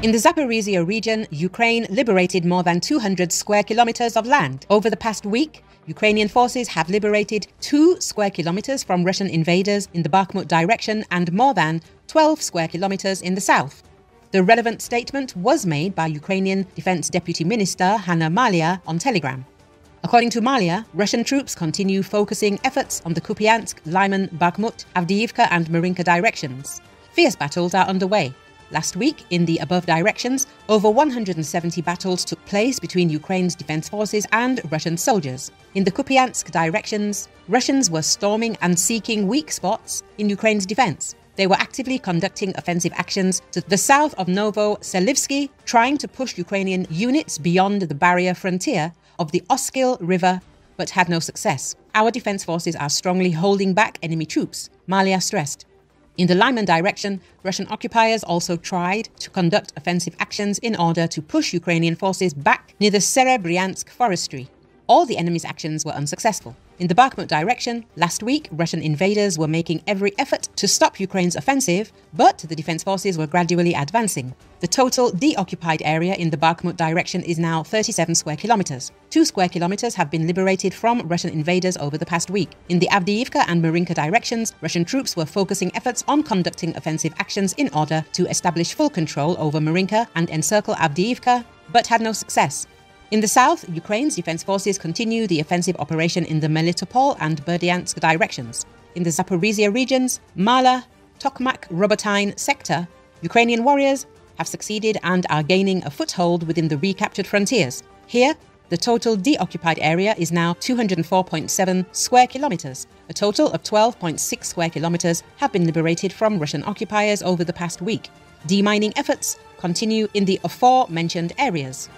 In the Zaporizhzhia region, Ukraine liberated more than 200 square kilometers of land. Over the past week, Ukrainian forces have liberated 2 square kilometers from Russian invaders in the Bakhmut direction and more than 12 square kilometers in the south. The relevant statement was made by Ukrainian Defense Deputy Minister Hanna Maliar on Telegram. According to Maliar, Russian troops continue focusing efforts on the Kupiansk, Lyman, Bakhmut, Avdiivka and Marinka directions. Fierce battles are underway, Last week, in the above directions, over 170 battles took place between Ukraine's defense forces and Russian soldiers. In the Kupiansk directions, Russians were storming and seeking weak spots in Ukraine's defense. They were actively conducting offensive actions to the south of Novo Selivsky, trying to push Ukrainian units beyond the barrier frontier of the Oskil River, but had no success. Our defense forces are strongly holding back enemy troops, Maliar stressed. In the Lyman direction, Russian occupiers also tried to conduct offensive actions in order to push Ukrainian forces back near the Serebryansk forestry. All the enemy's actions were unsuccessful. In the Bakhmut direction, last week, Russian invaders were making every effort to stop Ukraine's offensive, but the defense forces were gradually advancing. The total deoccupied area in the Bakhmut direction is now 37 square kilometers. Two square kilometers have been liberated from Russian invaders over the past week. In the Avdiivka and Marinka directions, Russian troops were focusing efforts on conducting offensive actions in order to establish full control over Marinka and encircle Avdiivka, but had no success. In the south, Ukraine's defense forces continue the offensive operation in the Melitopol and Berdyansk directions. In the Zaporizhzhia regions, Mala, Tokmak, Robotyne sector, Ukrainian warriors have succeeded and are gaining a foothold within the recaptured frontiers. Here, the total deoccupied area is now 204.7 square kilometers. A total of 12.6 square kilometers have been liberated from Russian occupiers over the past week. Demining efforts continue in the aforementioned areas.